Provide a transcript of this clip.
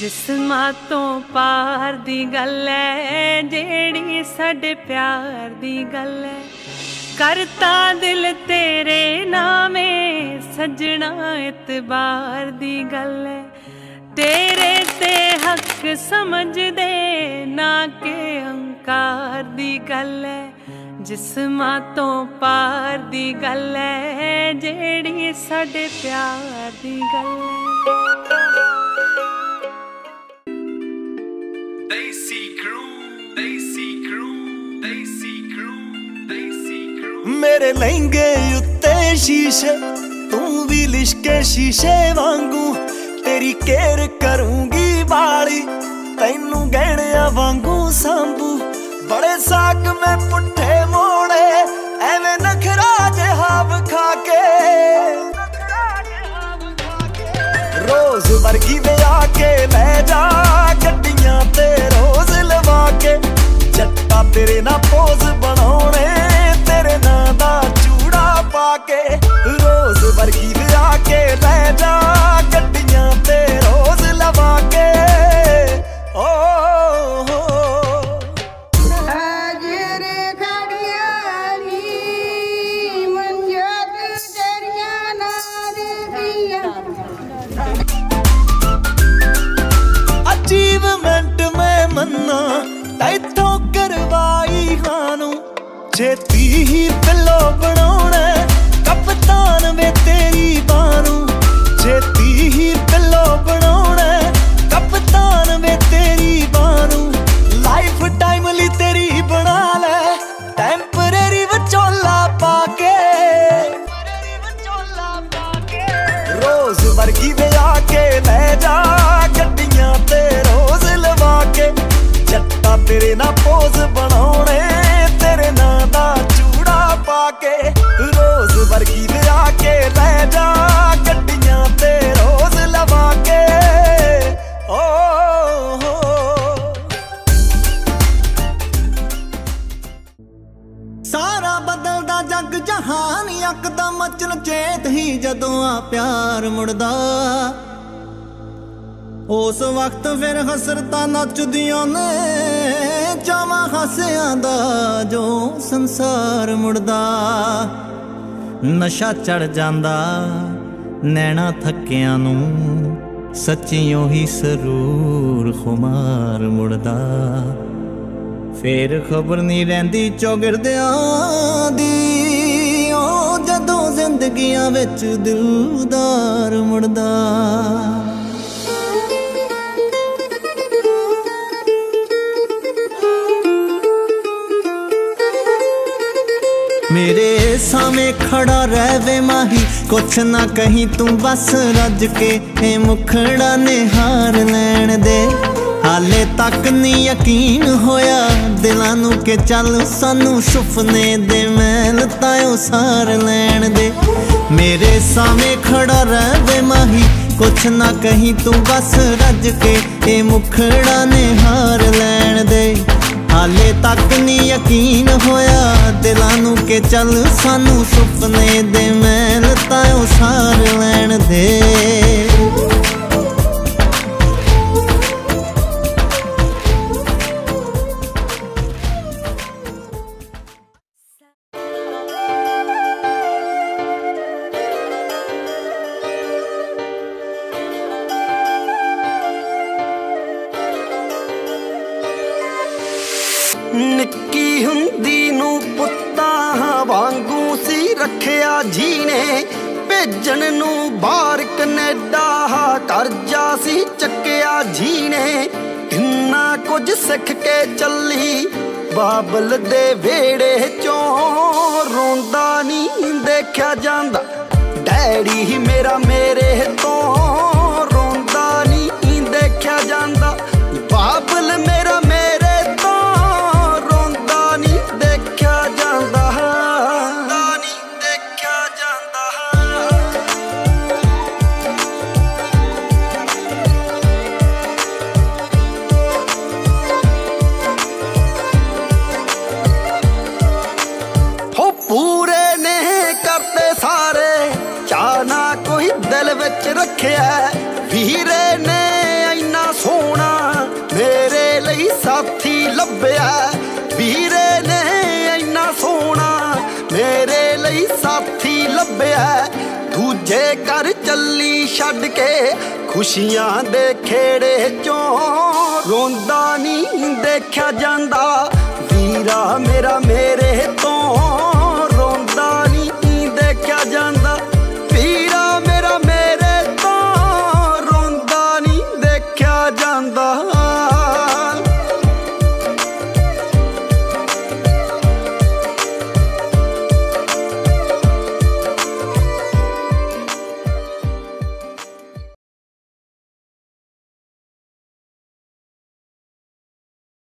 ਜਿਸਮਾਂ ਤੋਂ ਪਾਰ ਦੀ ਗੱਲ ਐ, ਜਿਹੜੀ ਸਾਡੇ ਪਿਆਰ ਦੀ ਗੱਲ ਐ। ਕਰਤਾ ਦਿਲ ਤੇਰੇ ਨਾਮੇ, ਸਜਣਾ ਇਤਬਾਰ ਦੀ ਗੱਲ ਐ। ਤੇਰੇ ਤੇ ਹੱਕ ਸਮਝਦੇ, ਨਾ ਕਿ ਅਹੰਕਾਰ ਦੀ ਗੱਲ ਐ। ਜਿਸਮਾਂ ਤੋਂ ਪਾਰ ਦੀ ਗੱਲ ਐ, ਜਿਹੜੀ ਸਾਡੇ ਪਿਆਰ ਦੀ ਗੱਲ ਐ। Daisy Crew, Daisy Crew, Daisy Crew. ਮੇਰੇ ਲਹਿੰਗੇ ਉੱਤੇ ਸ਼ੀਸ਼ੇ ਤੂੰ ਵੀ ਲਿਸ਼ਕੇ ਸ਼ੀਸ਼ੇ ਵਾਂਗੂ। ਤੇਰੀ ਕੇਅਰ ਕਰੂੰਗੀ ਵਾਲੀ ਤੈਨੂੰ ਗਹਿਣਿਆਂ ਵਾਂਗੂ ਸੰਭੂ। ਬੜੇ ਸਾਕ ਮੈਂ ਪੁੱਠੇ ਮੋੜੇ ਐਵੇਂ ਨਖਰਾ ਜਿਹਾ ਵਿਖਾ ਕੇ। ਰੋਜ਼ ਵਰਗੀ ਵਿਆਹ ਕੇ ਲੈ ਜਾ ਗੱਡੀਆਂ ਤੇ ਕੇ ਜੱਟਾ ਤੇਰੇ ਨਾਲ ਪੋਜ਼ ਬਣਾਉਣੇ ਤੇਰੇ ਨਾਂ ਦਾ ਚੂੜਾ ਪਾ ਕੇ ਰੋਜ਼ ਵਰਗੀ ਤੈਥੋਂ ਕਰਵਾਈ ਹਾਨੂੰ ਛੇਤੀ ਹੀ ਪਿੱਲੋ ਬਣਾਉਣਾ ਕਪਤਾਨ ਵੇ ਤੇਰੀ ਬਾਨੂੰ ਛੇਤੀ ਹੀ ਪਿੱਲੋ ਤੇਰੇ ਨਾਲ ਪੋਜ਼ ਬਣਾਉਣੇ, ਤੇਰੇ ਨਾਂ ਦਾ ਚੂੜਾ ਪਾ ਕੇ ਰੋਜ਼ ਵਰਗੀ ਲਿਆ ਕੇ ਲੈ ਜਾ, ਗੱਡੀਆਂ ਤੇ ਰੋਜ਼ ਲਵਾ ਕੇ। ਓ, ਹੋ। ਸਾਰਾ ਬਦਲਦਾ ਜੱਗ ਜਹਾਨ ਯਕਦਮ ਮਚਨ ਚੇਤ ਹੀ ਜਦੋਂ ਆ ਪਿਆਰ ਮੁੜਦਾ। ਉਸ ਵਕਤ ਫਿਰ ਹਸਰਤਾਂ ਨੱਚਦੀਆਂ ਨੇ, ਚਾਵਾਂ ਹਾਸਿਆਂ ਦਾ ਜੋ ਸੰਸਾਰ ਮੁੜਦਾ। ਨਸ਼ਾ ਚੜ ਜਾਂਦਾ, ਨੈਣਾ ਥੱਕਿਆਂ ਨੂੰ ਸੱਚੀ ਹੀ ਸਰੂਰ ਖੁਮਾਰ ਮੁੜਦਾ। ਫੇਰ ਖਬਰ ਨਹੀਂ ਰਹਿੰਦੀ ਚੋਗਰਦਿਆਂ ਦੀ, ਉਹ ਜਦੋਂ ਜ਼ਿੰਦਗੀਆਂ ਵਿੱਚ ਦਿਲਦਾਰ ਮੁੜਦਾ। ਮੇਰੇ ਸਾਹਮਣੇ ਖੜਾ ਰਹਿ ਵੇ ਮਾਹੀ। ਕੁਛ ਨਾ ਕਹੀਂ ਤੂੰ ਬਸ ਰੱਜ ਕੇ, ਇਹ ਮੁਖੜਾ ਨੇ ਹਾਰ ਲੈਣ ਦੇ। ਹਾਲੇ ਤੱਕ ਨਹੀਂ ਯਕੀਨ ਹੋਇਆ, ਦਿਲਾਂ ਨੂੰ ਕਿ ਚੱਲ ਸਾਨੂੰ ਸੁਪਨੇ ਦੇ ਮਹਿਲ ਤਾਇਓ ਸਾਰ ਲੈਣ ਦੇ। ਮੇਰੇ ਸਾਹਮਣੇ ਖੜਾ ਰਹਿ ਵੇ ਮਾਹੀ। ਕੁਛ ਨਾ ਕਹੀਂ ਤੂੰ ਬਸ ਰੱਜ ਕੇ, ਇਹ ਮੁਖੜਾ ਨੇ ਹਾਰ ਲੈਣ ਦੇ। ਹਾਲੇ ਤੱਕ ਨਹੀਂ ਯਕੀਨ ਹੋਇਆ। ਦਿਲਾਂ ਨੂੰ ਕਿ ਚੱਲ ਸਾਨੂੰ ਸੁਪਨੇ ਦੇ ਮਹਿਲ ਤਾਂ ਉਸਾਰ ਲੈਣ ਦੇ। ਨਿੱਕੀ ਹੁੰਦੀ ਨੂੰ ਪੁੱਤਾਂ ਵਾਂਗੂ ਸੀ ਰੱਖਿਆ ਜੀ ਨੇ ਭੇਜਣ ਨੂੰ ਬਾਹਰ ਕੈਨੇਡਾ ਕਰਜ਼ਾ ਸੀ ਚੱਕਿਆ ਜੀ ਨੇ ਇੰਨਾ ਕੁਝ ਸਿੱਖ ਕੇ ਚੱਲੀ, ਬਾਬਲ ਦੇ ਵੇੜੇ ਚੋਂ ਰੋਂਦਾ ਨਹੀਂ ਦੇਖਿਆ ਜਾਂਦਾ। ਡੈਡੀ ਹੀ ਮੇਰਾ ਮੇਰੇ ਤੋਂ ਰੱਖਿਆ। ਵੀਰੇ ਨੇ ਇੰਨਾ ਸੋਹਣਾ ਮੇਰੇ ਲਈ ਸਾਥੀ ਲੱਭਿਆ। ਵੀਰੇ ਨੇ ਇੰਨਾ ਸੋਹਣਾ ਮੇਰੇ ਲਈ ਸਾਥੀ ਲੱਭਿਆ। ਦੂਜੇ ਘਰ ਚੱਲੀ ਛੱਡ ਕੇ ਖੁਸ਼ੀਆਂ ਦੇ ਖੇੜੇ ਚੋਂ ਰੋਂਦਾ ਨਹੀਂ ਦੇਖਿਆ ਜਾਂਦਾ। ਵੀਰਾ ਮੇਰਾ ਮੇਰੇ